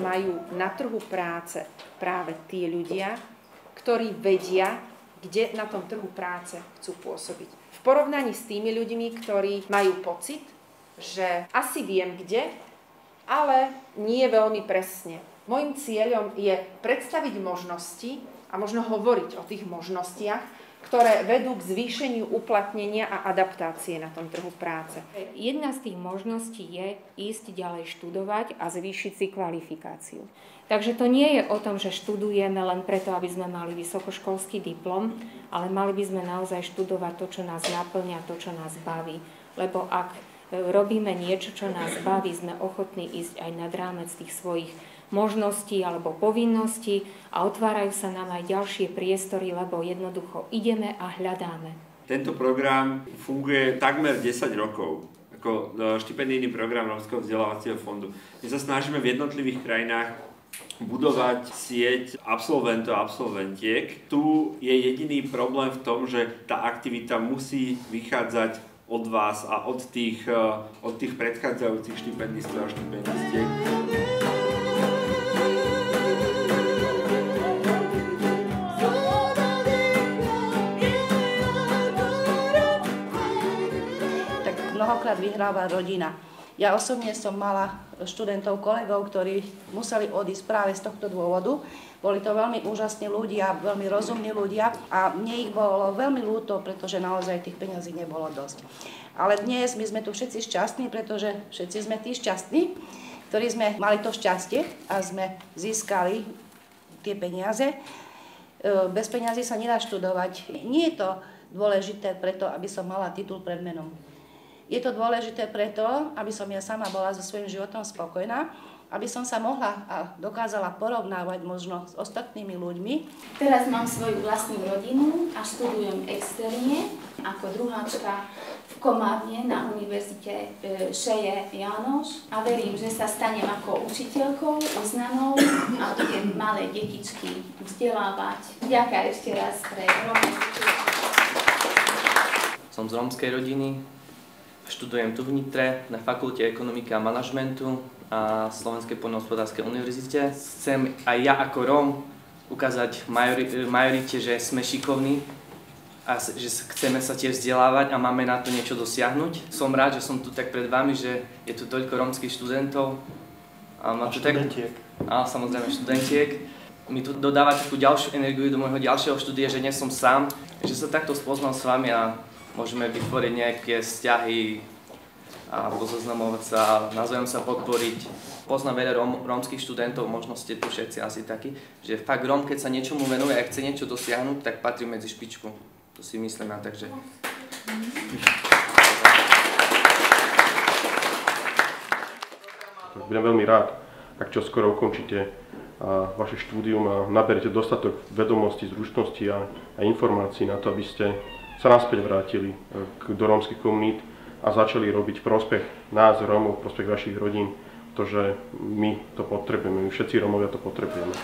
majú na trhu práce práve tí ľudia, ktorí vedia, kde na tom trhu práce chcú pôsobiť. V porovnaní s tými ľuďmi, ktorí majú pocit, že asi viem kde, ale nie veľmi presne. Mojím cieľom je predstaviť možnosti a možno hovoriť o tých možnostiach, ktoré vedú k zvýšeniu uplatnenia a adaptácie na tom trhu práce. Jedna z tých možností je ísť ďalej študovať a zvýšiť si kvalifikáciu. Takže to nie je o tom, že študujeme len preto, aby sme mali vysokoškolský diplom, ale mali by sme naozaj študovať to, čo nás naplňa, to, čo nás baví. Lebo ak e, robíme niečo, čo nás baví, sme ochotní ísť aj nad rámec tých svojich možností alebo povinností a otvárajú sa nám aj ďalšie priestory, lebo jednoducho ideme a hľadáme. Tento program funguje takmer 10 rokov ako e, štipendijný program Rómskeho vzdelávacieho fondu. My sa snažíme v jednotlivých krajinách budovať sieť absolventov a absolventiek. Tu je jediný problém v tom, že tá aktivita musí vychádzať od vás a od tých, e, od tých predchádzajúcich štipendistov a štipendistiek. Mnohokrát vyhráva rodina. Ja osobne som mala študentov, kolegov, ktorí museli odísť práve z tohto dôvodu. Boli to veľmi úžasní ľudia, veľmi rozumní ľudia a mne ich bolo veľmi ľúto, pretože naozaj tých peňazí nebolo dosť. Ale dnes my sme tu všetci šťastní, pretože všetci sme tí šťastní, ktorí sme mali to šťastie a sme získali tie peniaze. E, bez peniazy sa nedá študovať. Nie je to dôležité preto, aby som mala titul pred menom. Je to dôležité preto, aby som ja sama bola so svojím životom spokojná, aby som sa mohla a dokázala porovnávať možno s ostatnými ľuďmi. Teraz mám svoju vlastnú rodinu a študujem externe ako druháčka v Komárne na univerzite e, Šeje Jánoš a verím, že sa stanem ako učiteľkou uznanou a budem malé detičky vzdelávať. Ďakujem ešte raz pre Som z rómskej rodiny, Študujem tu v Nitre na Fakulte ekonomiky a manažmentu a Slovenskej poľnohospodárskej univerzite. Chcem aj ja ako Róm ukázať majorite, že sme šikovní a že chceme sa tiež vzdelávať a máme na to niečo dosiahnuť. Som rád, že som tu tak pred vami, že je tu toľko rómskych študentov. A, a študentiek. Tak, a samozrejme študentiek. Mi tu dodáva takú ďalšiu energiu do môjho ďalšieho štúdia, že nie som sám, že sa takto spoznal s vami a môžeme vytvoriť nejaké vzťahy a rozoznamovať sa, navzájom sa podporiť. Poznám veľa róm, rómskych študentov, možno ste tu všetci asi takí, že fakt Róm, keď sa niečomu venuje a chce niečo dosiahnuť, tak patrí medzi špičku. To si myslím ja, takže... Budem veľmi rád, ak čo skoro ukončíte vaše štúdium a naberete dostatok vedomostí, zručností a, a informácií na to, aby ste sa naspäť vrátili e, do rómskych komunít a začali robiť prospech nás, Rómov, prospech vašich rodín, pretože my to potrebujeme, my všetci Rómovia to potrebujeme.